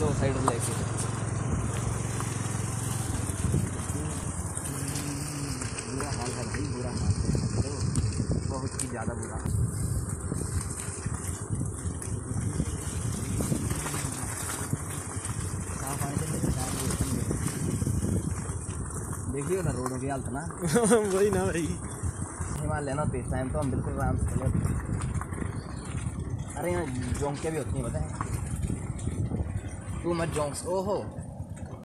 दो साइड लेके बुरा हाल है भाई बुरा हाल है तो बहुत ही ज़्यादा बुरा देखियो ना रोडों की हालत ना। वही ना भाई। हिमालय ना तो इस टाइम तो हम बिल्कुल आराम से चले। अरे यहाँ जोंके भी होती हैं पता है? Puma Jones. ho.